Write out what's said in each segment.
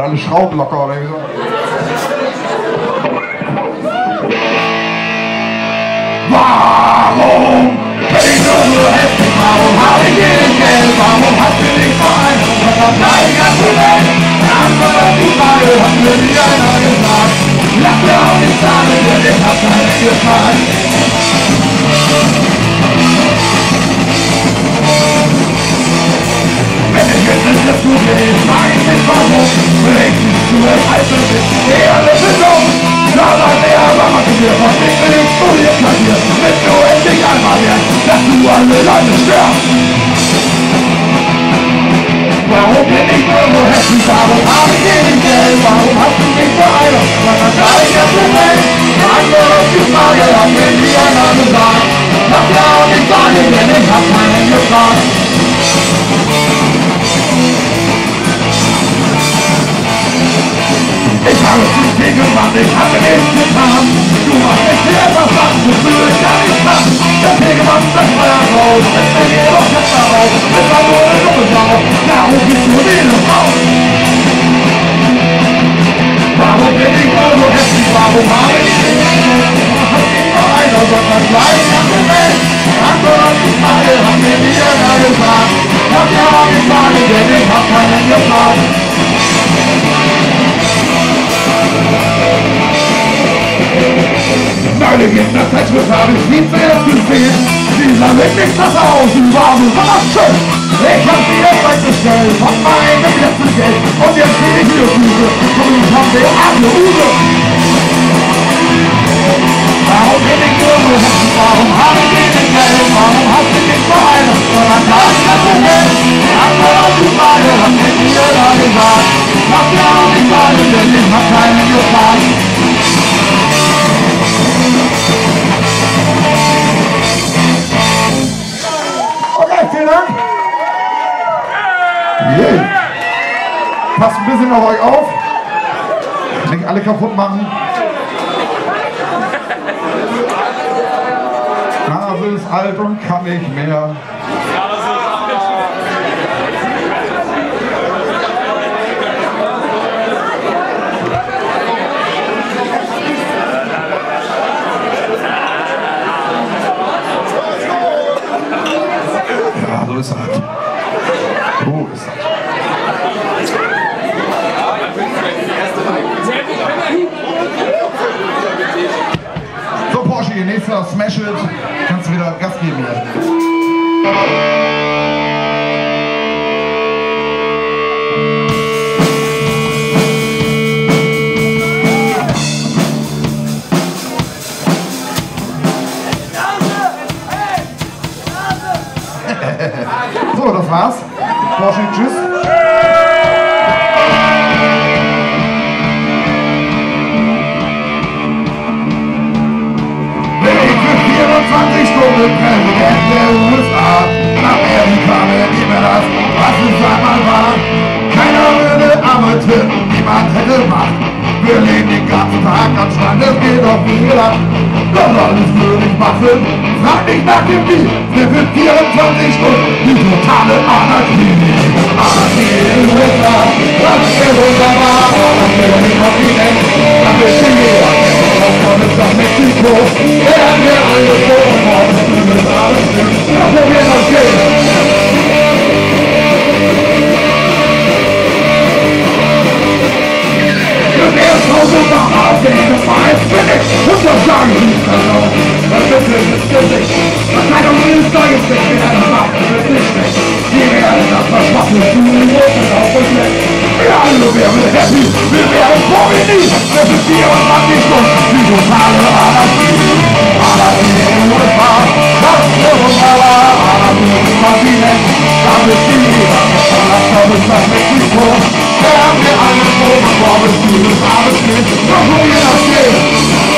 hat alle Schrauben locker oder so. Warum bin ich so heftig? Warum habe ich jeden Geld? Warum hast du nicht vereint? Was hat deine ganze Welt? Antwort die Frage hat mir nie einer gesagt. Lass mir auch nicht sagen, denn ich hab keine gefallen. Ich jetzt nicht frag ich mich warum. Ich nicht zu erhalten, ist die alle Bildung. Da war der aber was mir von ich will ich zu dir Klavier. Mit nur endlich einmal werden, dass du alle Leute stirbst. Warum bin ich nur so hässlich? Warum habe ich wenig Geld? Warum hast du mich für einer? Was hat deine ganze Welt? Antwort auf die Frage hat mir nie gesagt. Lass mir auch nicht sagen, denn ich hab keinen gefragt. Habe zu viel gemacht, ich habe nichts getan. Du hast mich hier machen, wofür ich gar nichts kann. Der Pegemann, das Feuer raus, mit mir geht doch jetzt darauf. Mit war nur eine dumme Sau, darum bist du wieder raus. Warum bin ich nur so hässlich, warum habe ich nicht nicht nur einer, sondern gleich ganze Welt. Antwort auf die Frage hat mir nie einer gesagt. Hab ja auch die Frage, denn ich hab keinen gefragt. Neulich in der Zeitschrift habe ich nie zuerst gesehen. Dieser Weg nicht das aus, die war besonders schön. Ich hab sie jetzt eingestellt, von meinem letzten Geld. Und jetzt stehe ich hier Füße, und ich hab die arme Uwe. Warum bin ich nur hässlich? Warum habe ich wenig Geld? Warum hast du nicht nur eine, sondern das ganze Geld? Antwort auf die Frage hat mir jeder gesagt. Mach ja auch nicht sagen, denn ich hab keinen gefragt. Okay, vielen Dank. Yeah. Passt ein bisschen auf euch auf. Nicht alle kaputt machen. Nase ist alt und kann nicht mehr. Porsche, nächster Smash It. Kannst du wieder Gas geben hier. So, das war's. Porsche, tschüss. 24 Stunden Präsident der USA. Nach Amerika wird niemand das, was es einmal war. Keiner würde Arme töten, niemand hätte Macht. Wir leben den ganzen Tag am Strand, es geht auf nie gedacht. Das alles würde ich machen, frag nicht nach dem Wie. Wir für 24 Stunden die totale Anarchie. Anarchie in den USA, das ist wunderbar. Das auf die Welt, das ist jeder. Von ist Mexiko, werden wir angeflogen, morgen ist alles schön. Das wird noch gehen. Das erste Haus und nach Aufsehen, das war ein Finish. Und das sagen sie nicht so. Das ist das Gesicht. Das Zeitung ist neues Licht, mit einer Macht, das ist nicht schlecht. Die werden das verschwachen, zu großen auf uns weg. Wir alle wären happy, wir wären vor wie nie. Das ist 24 Stunden, die totale Anarchie. Anarchie in den USA, das ist wunderbar. Anarchie im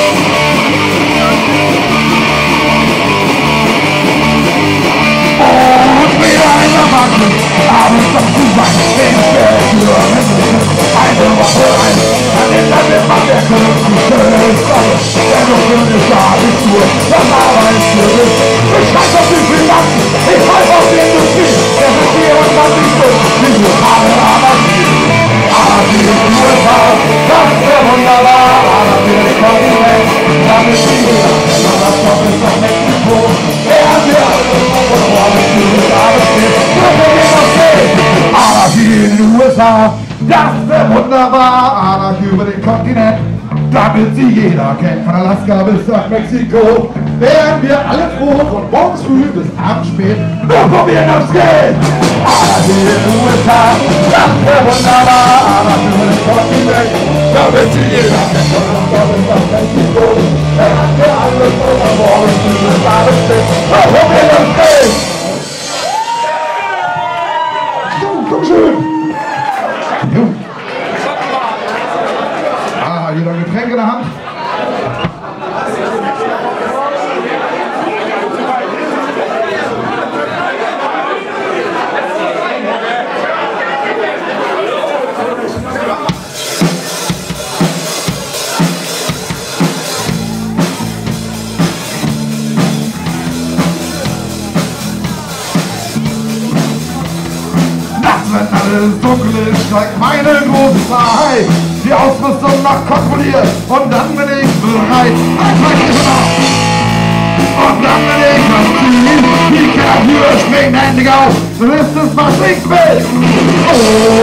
gab es nach Mexiko, wären wir alle froh, von morgens früh bis abends spät nur probieren aufs Geld. Aber hier in den USA, das wäre wunderbar, aber nur in Gott die Welt, da wird sie jeder. Gabelst nach Mexiko, frei, die Ausrüstung noch kontrolliert und dann bin ich bereit. Ein, zwei, drei, vier, Und dann bin ich aktiv, die Kreatur springt endlich auf, wisst es, was ich will. Oh.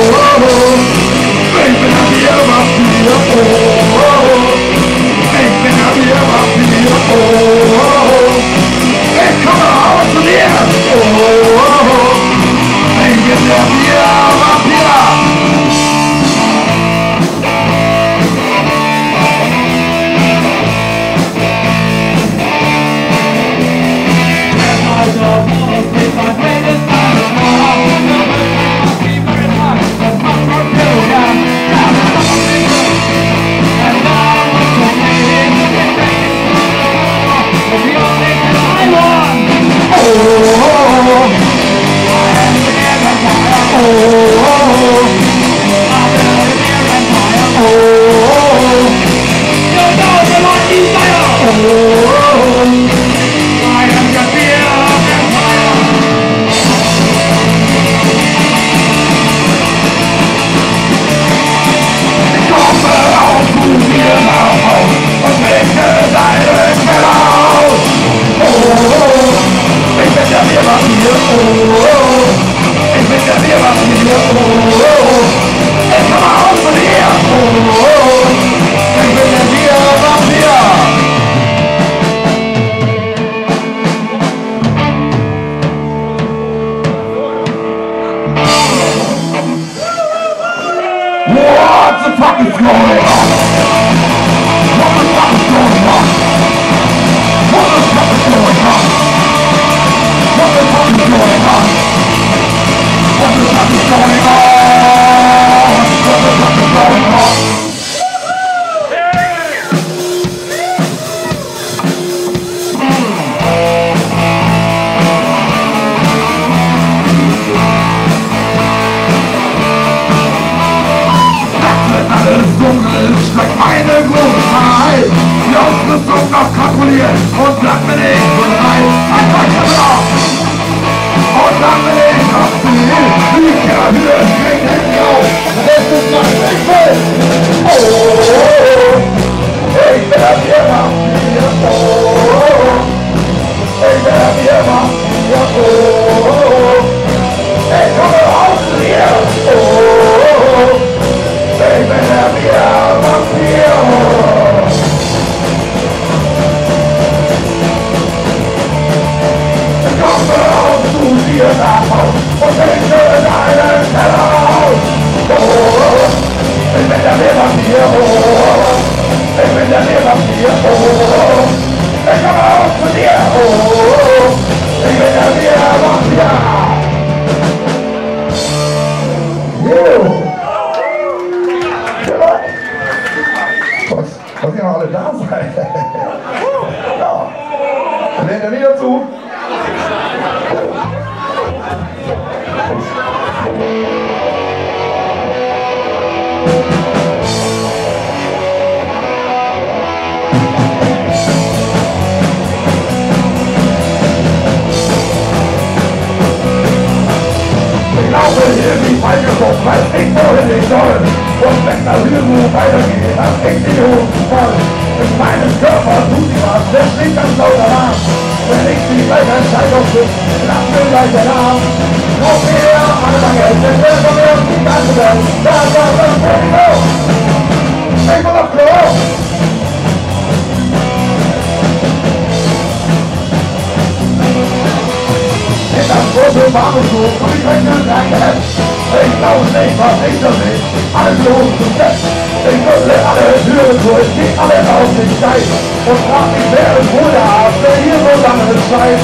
Zeit und frag mich, wer ist wohl der Arzt, der hier so lange schreit.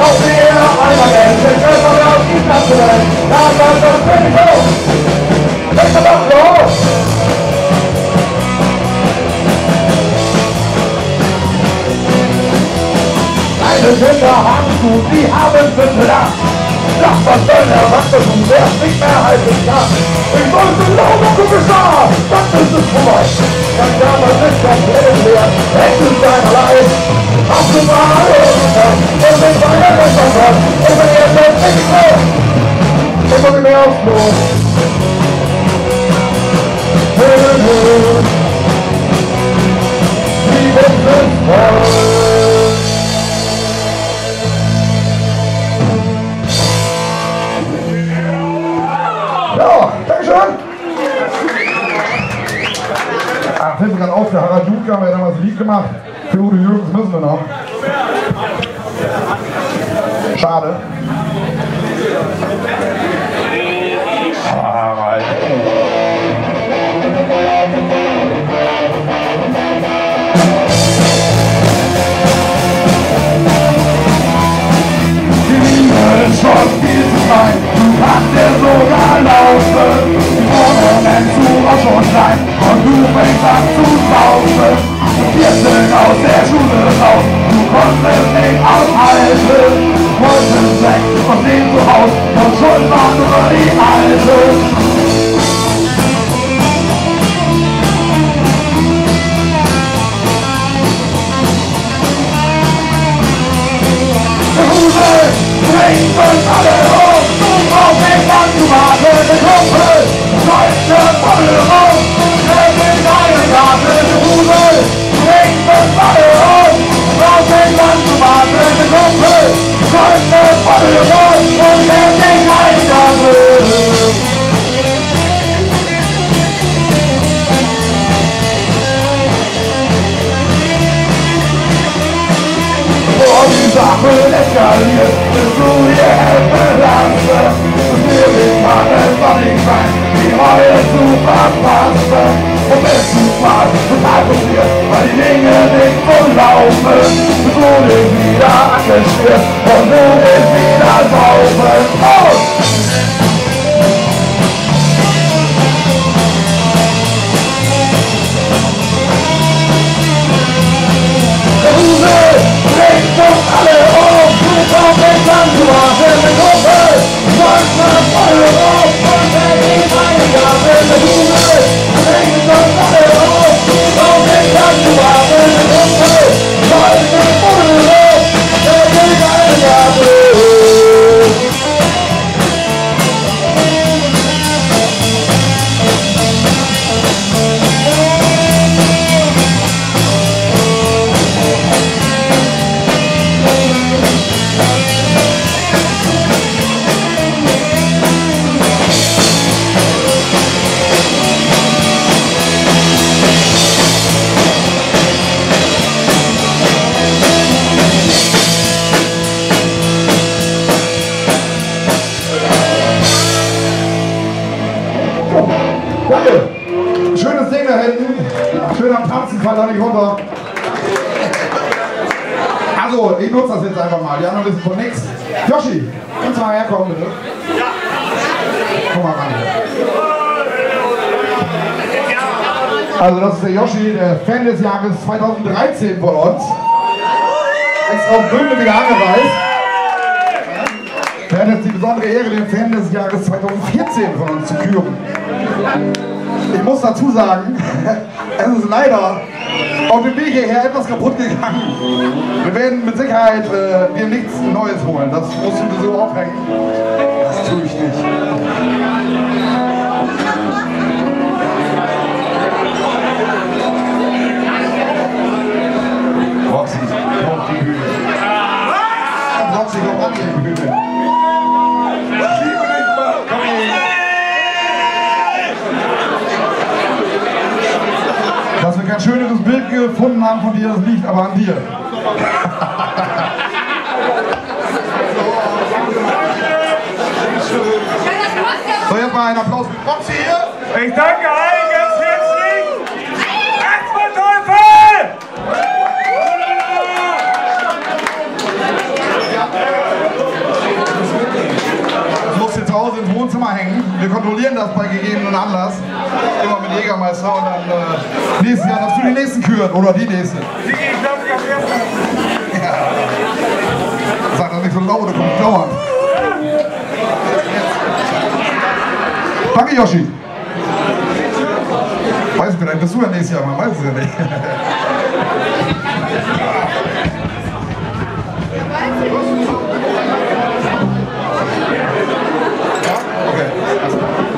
Auf die Erde einmal Geld, der Körper wird auf die Platz rein. Da, da, da, völlig auf. Weg doch los! Meine Kinder haben gut, die haben gelacht. Ach, was für ein Erwachsenen, der ist nicht mehr halten kann. Ich wollte lauter Kommissar, das ist es vorbei. Dann kann man nicht komplett werden, weg ist dein Leid. Ach, du Wahrheit, es ist weiter besser, es ist jetzt nicht mehr. Immer mehr auf Not. Come on. Dingen ik verlaufen, das wieder angeschmiert und nun wieder saufen aus. Unsere bringt uns alle um, mit auf benutze das jetzt einfach mal. Die anderen wissen von nichts. Joshi, kannst du mal herkommen, bitte? Ja. Komm mal ran. Also das ist der Joshi, der Fan des Jahres 2013 von uns. Extra auf Bünde wieder angereist. Wir hatten jetzt die besondere Ehre, den Fan des Jahres 2014 von uns zu küren. Ich muss dazu sagen, es ist leider auf dem Weg hierher etwas kaputt gegangen. Wir werden mit Sicherheit äh, dir nichts Neues holen. Das musst du so aufhängen. Das tue ich nicht. Gefunden haben von dir, das liegt aber an dir. so, jetzt mal einen Applaus für Roxy hier. Ich danke allen ganz herzlich. Erstmal Teufel! Das muss jetzt zu Hause ins Wohnzimmer hängen. Wir kontrollieren das bei gegebenen Anlass. Immer mit Jägermeister und dann äh, nächstes Jahr darfst du die nächsten küren oder die nächste. Ich ich ersten. Sag das nicht so laut, da kommt dauernd. Danke, Yoshi. Weiß ich vielleicht bist du ja nächstes Jahr, man weiß es ja nicht. Ja?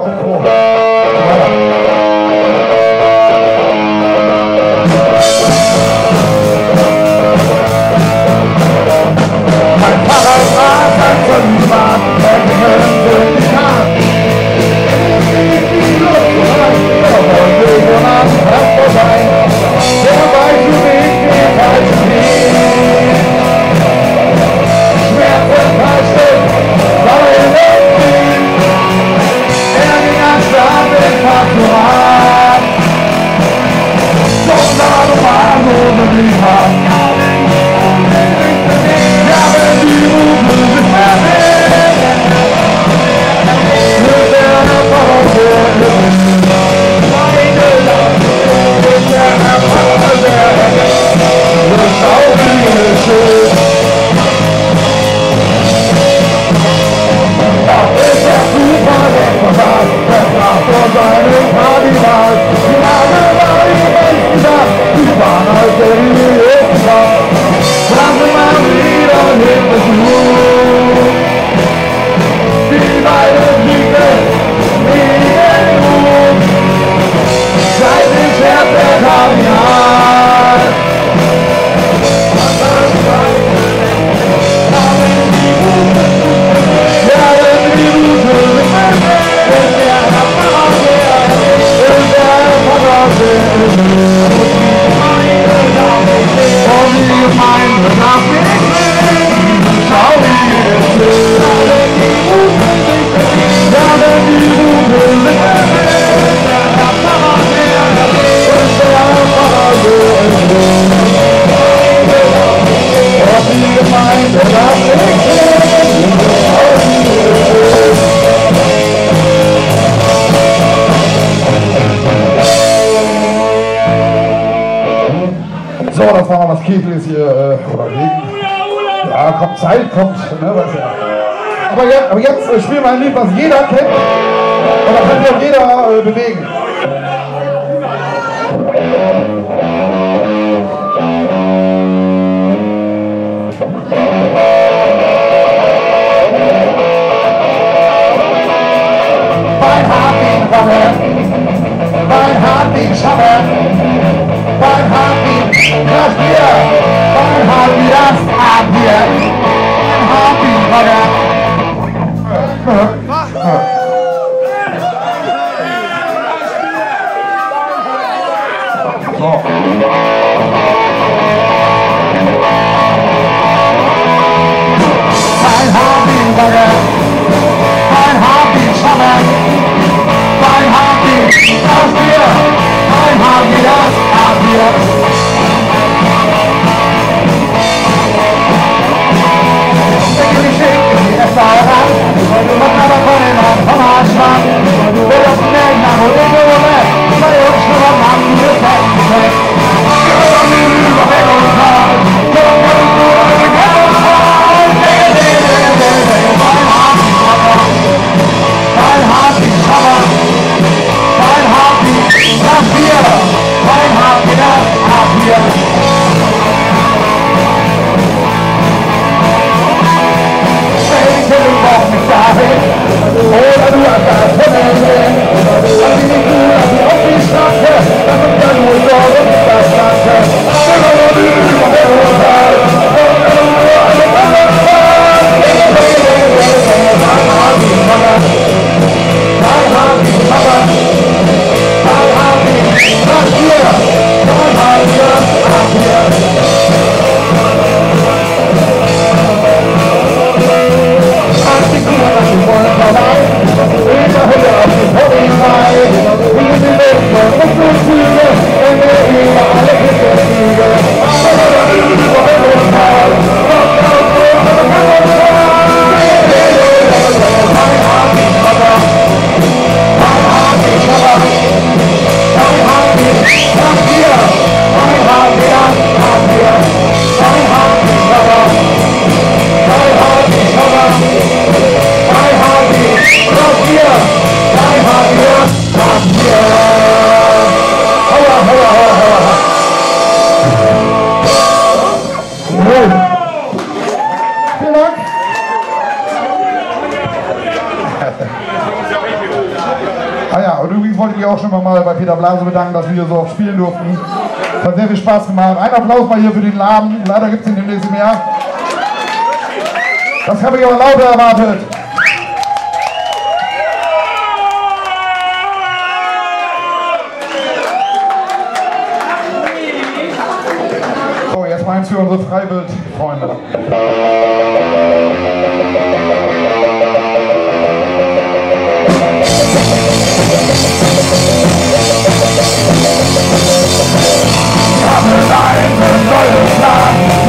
Ja, oh. Was Kegels hier, äh, Regen. Ja, kommt Zeit, kommt, ne, was ja. Aber jetzt, aber jetzt äh, spielen wir ein Lied, was jeder kennt. Und da kann sich auch jeder äh, bewegen. Mein Heartbeat Runner, mein Heartbeat Schaffer, mein Heartbeat das Bier, mein Heartbeat das Abbier, mein Heartbeat Runner. So. Mein Heartbeat Runner, mein Heartbeat Schaffer, mein Heartbeat das Bier, mein Heartbeat das Abbier. Yeah. Vielen Peter Blase bedanken, dass wir hier so oft spielen durften. Hat sehr viel Spaß gemacht. Ein Applaus mal hier für den Laden. Leider gibt es ihn demnächst mehr. Das habe ich aber lauter erwartet. So, jetzt mal eins für unsere Freiwild-Freunde. I'm no fire.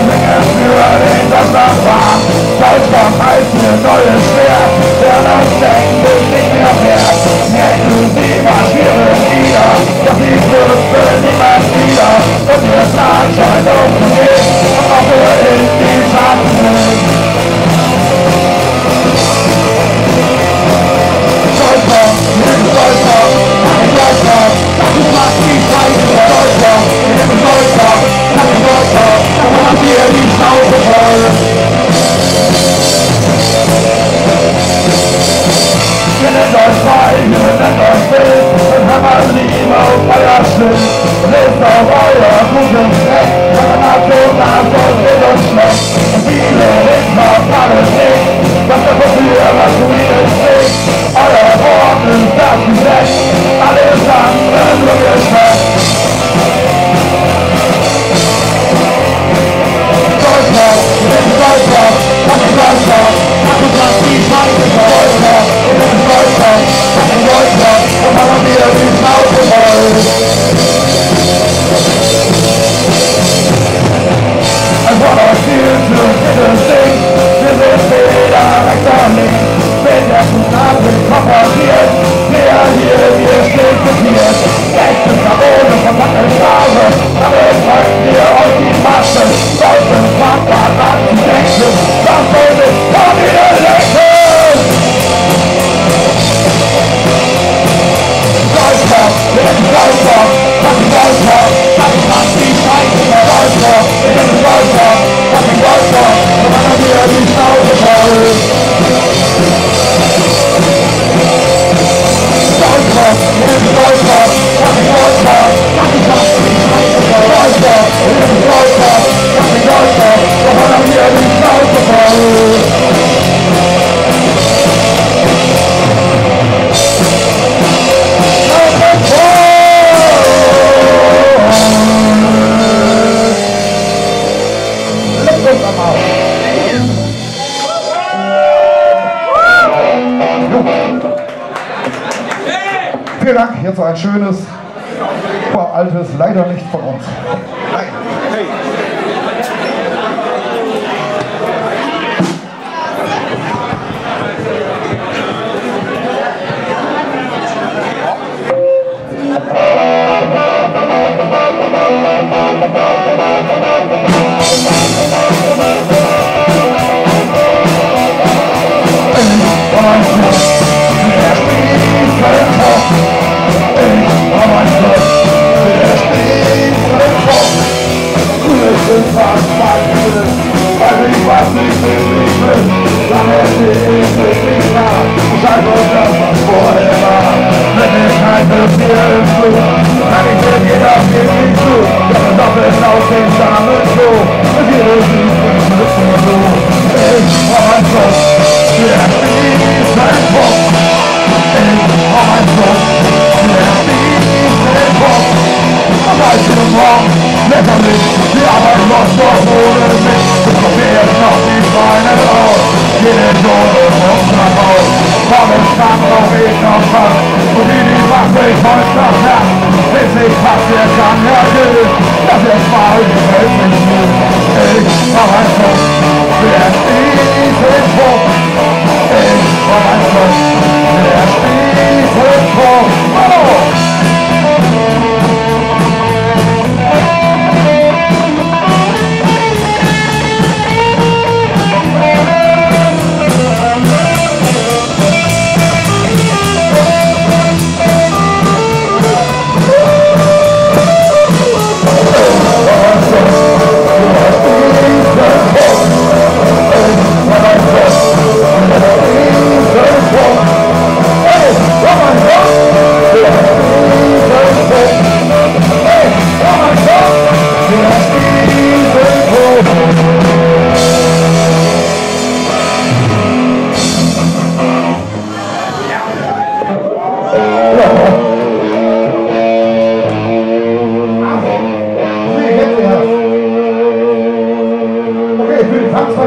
ein schönes, altes, leider nicht von uns. Nein. Hey.